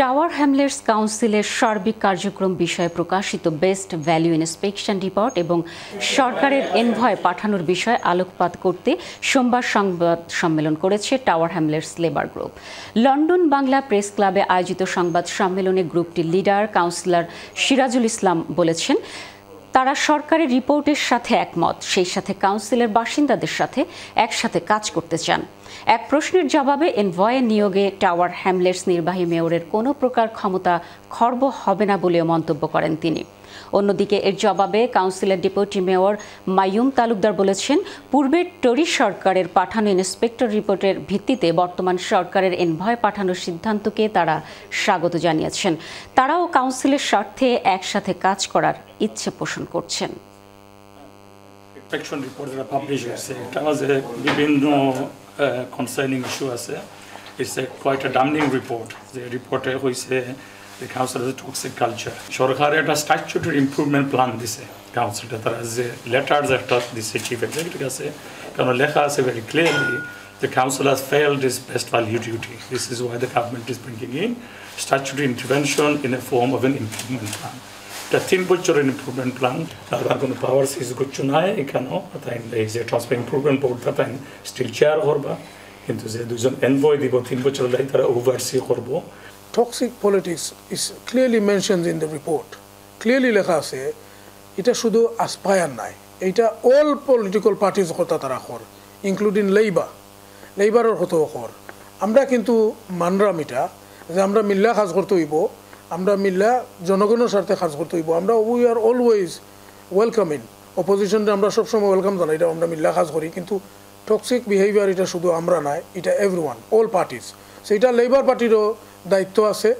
Tower Hamlets কাউন্সিলের সার্বিক কার্যক্রম বিষয়ে প্রকাশিত বেস্ট ভ্যালু ইন্সপেকশন রিপোর্ট এবং সরকারের এনভয় পাঠানোর বিষয়ে আলোকপাত করতে সোমবার সংবাদ সম্মেলন করেছে Tower Hamlets Labour Group. London Bangla press ক্লাবে আয়োজিত সংবাদ সম্মেলনে গ্রুপটির লিডার কাউন্সিলর সিরাজুল ইসলাম বলেছেন তারা সরকারের রিপোর্টের সাথে একমত, সেই সাথে কাউন্সিলের বাসিন্দাদের সাথে একসাথে কাজ করতে চান। এক প্রশ্নের জবাবে এনভয়ে নিয়োগে টাওয়ার হ্যামলেটস নির্বাহী মেয়রের কোনো প্রকার ক্ষমতা খর্ব হবে না বলেও মন্তব্য করেন তিনি। অন্যদিকে এর জবাবে কাউন্সিলের ডেপুটি মেয়র মায়ুম তালুকদার বলেছেন পূর্বের টরি সরকারের পাঠানো ইন্সপেক্টর রিপোর্টের ভিত্তিতে বর্তমান সরকারের এনভয় পাঠানোর সিদ্ধান্তকে তারা স্বাগত জানিয়েছেন। তারাও কাউন্সিলের স্বার্থে একসাথে কাজ করার ইচ্ছে পোষণ করছেন। ইনস্পেকশন রিপোর্ট যেটা পাবলিশ হয়েছে, এটা যে বিভিন্ন কনসার্নিং ইস্যু আছে it's a quite a damning report যে রিপোর্টে হয়েছে যে কাউন্সিল টক্সিক কালচার সরকারের একটা স্ট্রাকচারের ইম্প্রুভমেন্ট প্ল্যান দিছে কাউন্সিলটা তারা যে লেটার একটা দিছে চিফ এক্সিকিউটিভ আছে কারণ লেখা আছে very clearly The council has failed its best value duty. This is why the government is bringing in statutory intervention in a form of an improvement plan. এটা তিন বছরের ইম্প্রুভমেন্ট প্ল্যান তার কোনো পাওয়ার সিজ করছো নাই এখানেও তাই এই যে ট্রান্সফার ইম্প্রুভমেন্ট বোর্ডটা তাই স্টিল চেয়ার করবা কিন্তু যে দুজন এনভয় দিব তিন বছর লাগে তারা ওভারসি করবো toxic politics is clearly mentioned in the report. Clearly লেখা আছে, এটা শুধু আস্পায়ার নাই, এটা অল পলিটিক্যাল পার্টিজ কথা তারা কর ইনক্লুডিং লেইবার লেইবারের হতো কর আমরা কিন্তু মানরাম এটা যে আমরা মিল্লা কাজ করতে হইব, আমরা মিল্লা জনগণের স্বার্থে কাজ করতে হইব, আমরা উই আর অলওয়েজ ওয়েলকামিং অপোজিশনটা আমরা সবসময় ওয়েলকাম জানাই, এটা আমরা মিল্লা কাজ করি, কিন্তু টক্সিক বিহেভিয়ার এটা শুধু আমরা নাই, এটা এভরি অল পার্টিস সেইটা লেবার পার্টিরও দায়িত্ব আছে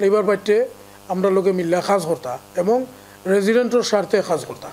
লেবার পার্টিয়ে আমরা লোকে মিল্লা কাজ করতা এবং রেজিডেন্টর স্বার্থে কাজ করতা